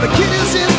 the kid is in